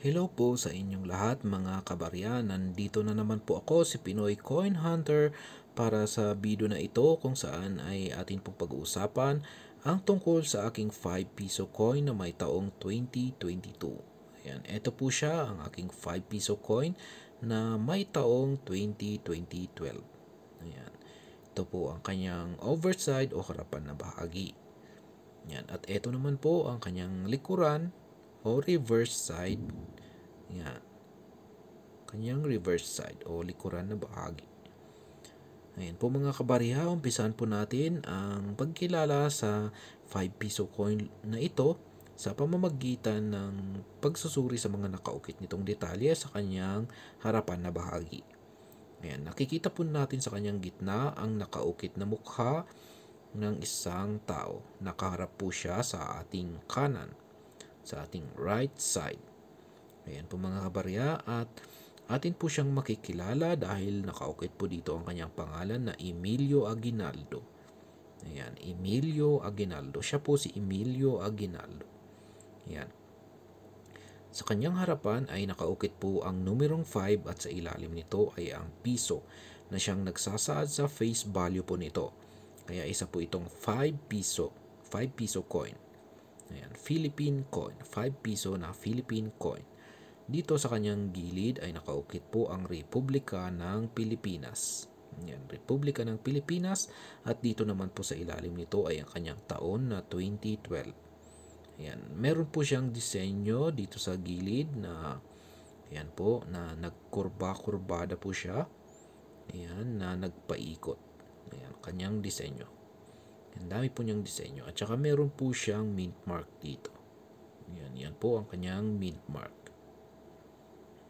Hello po sa inyong lahat mga kabarya. Nandito na naman po ako si Pinoy Coin Hunter para sa video na ito kung saan ay atin pong pag-uusapan ang tungkol sa aking 5 piso coin na may taong 2022. Ayan, ito po siya ang aking 5 piso coin na may taong 2020-12. Ayan. Ito po ang kanyang overside o harapan na bahagi. Yan. At ito naman po ang kanyang likuran o reverse side. Yan. Kanyang reverse side o likuran na bahagi. Ayan po mga kabariha, umpisahan po natin ang pagkilala sa 5 piso coin na ito sa pamamagitan ng pagsusuri sa mga nakaukit nitong detalye sa kanyang harapan na bahagi. Ayan, nakikita po natin sa kanyang gitna ang nakaukit na mukha ng isang tao. Nakaharap po siya sa ating kanan, sa ating right side. Ayan po mga kabarya at atin po siyang makikilala dahil nakaukit po dito ang kanyang pangalan na Emilio Aguinaldo. Ayan, Emilio Aguinaldo. Siya po si Emilio Aguinaldo. Ayan. Sa kanyang harapan ay nakaukit po ang numerong 5 at sa ilalim nito ay ang piso na siyang nagsasaad sa face value po nito. Kaya isa po itong 5 piso, 5 piso coin. Ayan, Philippine coin, 5 piso na Philippine coin. Dito sa kanyang gilid ay nakaukit po ang Republika ng Pilipinas. Ayan, Republika ng Pilipinas at dito naman po sa ilalim nito ay ang kanyang taon na 2012. Ayan, meron po siyang disenyo dito sa gilid na ayan po na nagkurba-kurbada po siya. Ayan, na nagpaikot. Ayan, kanyang disenyo. Ang dami po niyang disenyo. At saka meron po siyang mint mark dito. Ayan, yan po ang kanyang mint mark.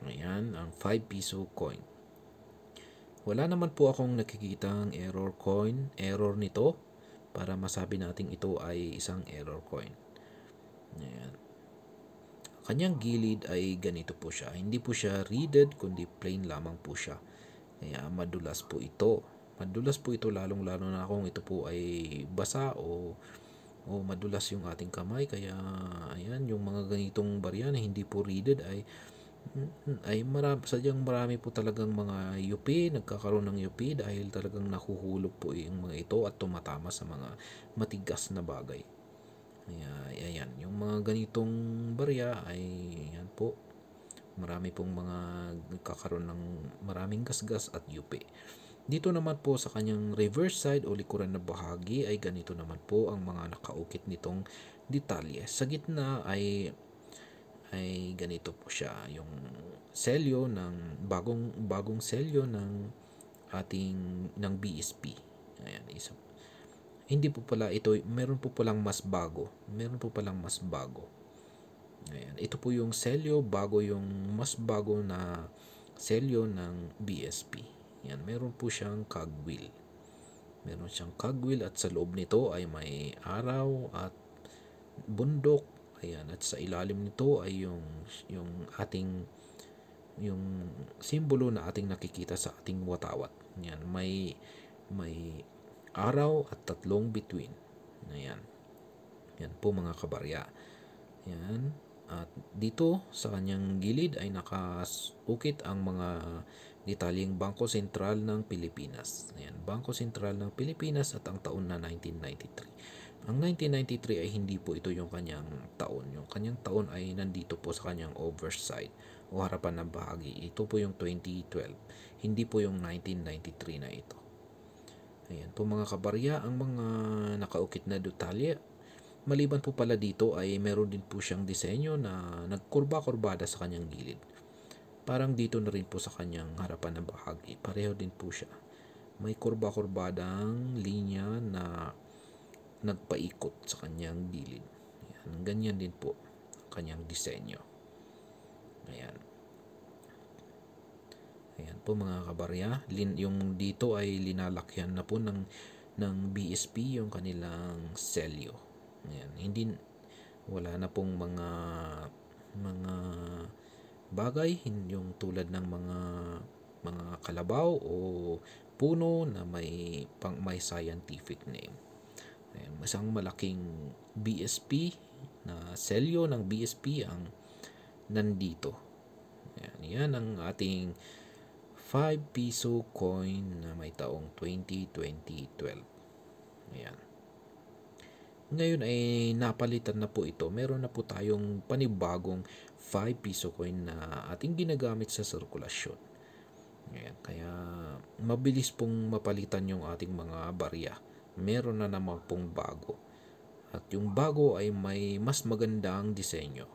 Ayan, ang 5 piso coin. Wala naman po akong nakikitang error coin, error nito para masabi nating ito ay isang error coin. Ayan. Kanyang gilid ay ganito po siya. Hindi po siya reeded kundi plain lamang po siya. Kaya madulas po ito. Madulas po ito lalong-lalo na kung ito po ay basa o o madulas yung ating kamay kaya ayan yung mga ganitong barya na hindi po reeded ay ay marami, sadyang marami po talagang mga UP, nagkakaroon ng UP dahil talagang nahuhulog po yung mga ito at tumatama sa mga matigas na bagay. Kaya, ayan, yung mga ganitong barya ay, yan po, marami pong mga nagkakaroon ng maraming gasgas at UP. Dito naman po sa kanyang reverse side o likuran na bahagi ay ganito naman po ang mga nakaukit nitong detalye. Sa gitna ay ay ganito po siya yung selyo ng bagong bagong selyo ng ating ng BSP. Ayan, isa. Hindi po pala ito, meron po palang mas bago. Meron po palang mas bago. Ayan, ito po yung selyo bago yung mas bago na selyo ng BSP. Yan, meron po siyang cogwheel. Meron siyang cogwheel at sa loob nito ay may araw at bundok Ayan, at sa ilalim nito ay yung yung ating yung simbolo na ating nakikita sa ating watawat. Yan, may may araw at tatlong between. Ayan. Yan po mga kabarya. Yan. At dito sa kanyang gilid ay nakasukit ang mga detalyeng Bangko Sentral ng Pilipinas. Ayan, Bangko Sentral ng Pilipinas at ang taon na 1993. Ang 1993 ay hindi po ito yung kanyang taon. Yung kanyang taon ay nandito po sa kanyang overside o harapan ng bahagi. Ito po yung 2012. Hindi po yung 1993 na ito. Ayan po mga kabarya, ang mga nakaukit na detalye. Maliban po pala dito ay meron din po siyang disenyo na nagkurba-kurbada sa kanyang gilid. Parang dito na rin po sa kanyang harapan ng bahagi. Pareho din po siya. May kurba-kurbadang linya na nagpaikot sa kanyang gilid. Ayan, ganyan din po ang kanyang disenyo. Ayan. Ayan po mga kabarya. Lin, yung dito ay linalakyan na po ng, ng BSP yung kanilang selyo. Ayan. Hindi, wala na pong mga mga bagay yung tulad ng mga mga kalabaw o puno na may pang may scientific name. Ayan, isang malaking BSP na selyo ng BSP ang nandito. Yan, yan ang ating 5 piso coin na may taong 2020-12. Ayan. Ngayon ay napalitan na po ito. Meron na po tayong panibagong 5 piso coin na ating ginagamit sa sirkulasyon. Ayan. Kaya mabilis pong mapalitan yung ating mga barya. Meron na naman pong bago. At yung bago ay may mas magandang disenyo.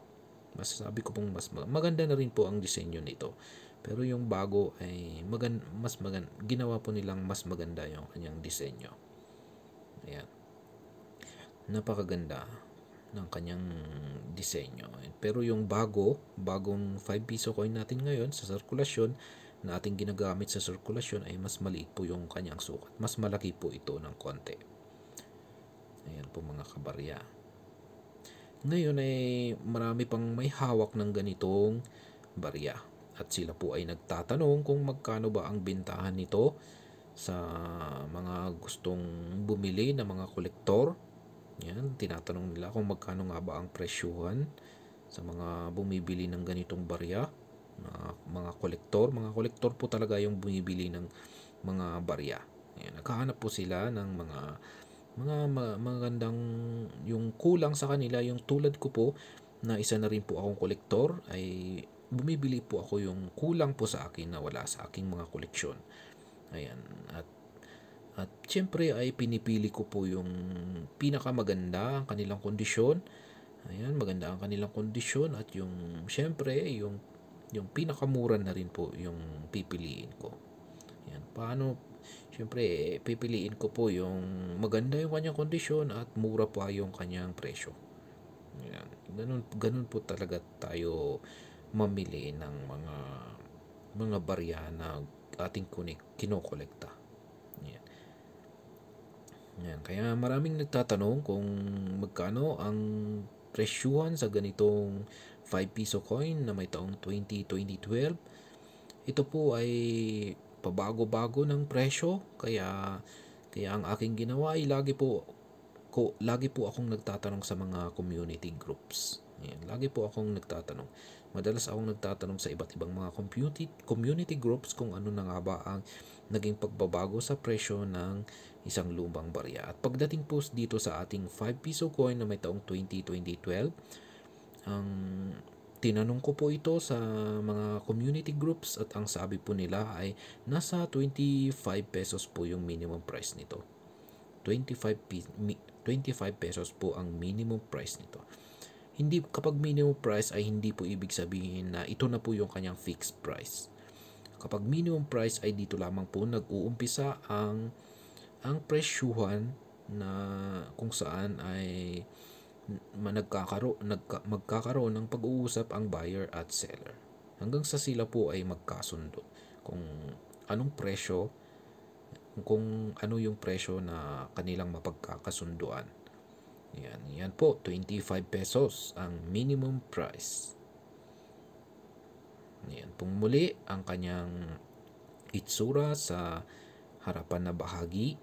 Masasabi ko pong mas maganda na rin po ang disenyo nito. Pero yung bago ay magan mas magan ginawa po nilang mas maganda yung kanyang disenyo. Ayan. Napakaganda ng kanyang disenyo. Pero yung bago, bagong 5 piso coin natin ngayon sa sirkulasyon na ating ginagamit sa sirkulasyon ay mas maliit po yung kanyang sukat. Mas malaki po ito ng konti. Ayan po mga kabarya. Ngayon ay marami pang may hawak ng ganitong barya. At sila po ay nagtatanong kung magkano ba ang bintahan nito sa mga gustong bumili na mga kolektor. Yan, tinatanong nila kung magkano nga ba ang presyuhan sa mga bumibili ng ganitong barya. Mga, mga kolektor, mga kolektor po talaga yung bumibili ng mga barya. Yan, naghahanap po sila ng mga mga magandang yung kulang sa kanila yung tulad ko po na isa na rin po akong kolektor ay bumibili po ako yung kulang po sa akin na wala sa aking mga koleksyon ayan at at syempre ay pinipili ko po yung pinakamaganda ang kanilang kondisyon ayan maganda ang kanilang kondisyon at yung syempre yung yung pinakamura na rin po yung pipiliin ko ayan paano Siyempre, pipiliin ko po yung maganda yung kanyang kondisyon at mura pa yung kanyang presyo. Yan. Ganun, ganun po talaga tayo mamili ng mga mga barya na ating kinokolekta. Yan. Kaya maraming nagtatanong kung magkano ang presyuhan sa ganitong 5 piso coin na may taong 202012. Ito po ay pabago-bago ng presyo kaya kaya ang aking ginawa ay lagi po ko lagi po akong nagtatanong sa mga community groups. Ayan, lagi po akong nagtatanong. Madalas akong nagtatanong sa iba't ibang mga community groups kung ano na nga ba ang naging pagbabago sa presyo ng isang lumang barya. At pagdating po dito sa ating 5 piso coin na may taong 2020-12, ang Tinanong ko po ito sa mga community groups at ang sabi po nila ay nasa 25 pesos po yung minimum price nito. 25, 25 pesos po ang minimum price nito. Hindi kapag minimum price ay hindi po ibig sabihin na ito na po yung kanyang fixed price. Kapag minimum price ay dito lamang po nag-uumpisa ang ang presyuhan na kung saan ay nagkakaroon, nagka, magkakaroon ng pag-uusap ang buyer at seller. Hanggang sa sila po ay magkasundo kung anong presyo, kung ano yung presyo na kanilang mapagkakasunduan. Yan, yan po, 25 pesos ang minimum price. Yan pong muli ang kanyang itsura sa harapan na bahagi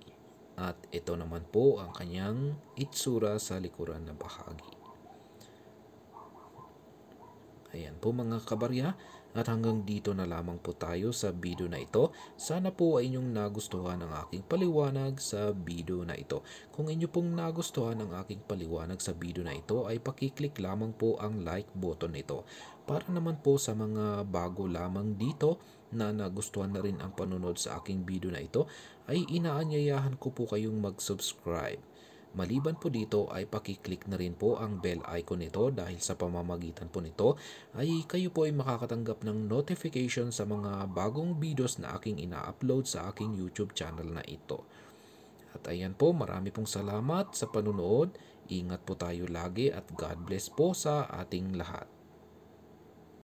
at ito naman po ang kanyang itsura sa likuran na bahagi. Ayan po mga kabarya at hanggang dito na lamang po tayo sa video na ito. Sana po ay inyong nagustuhan ang aking paliwanag sa video na ito. Kung inyo pong nagustuhan ang aking paliwanag sa video na ito ay pakiclick lamang po ang like button nito. Para naman po sa mga bago lamang dito na nagustuhan na rin ang panunod sa aking video na ito, ay inaanyayahan ko po kayong mag-subscribe. Maliban po dito ay pakiclick na rin po ang bell icon nito dahil sa pamamagitan po nito ay kayo po ay makakatanggap ng notification sa mga bagong videos na aking ina-upload sa aking YouTube channel na ito. At ayan po, marami pong salamat sa panunood. Ingat po tayo lagi at God bless po sa ating lahat.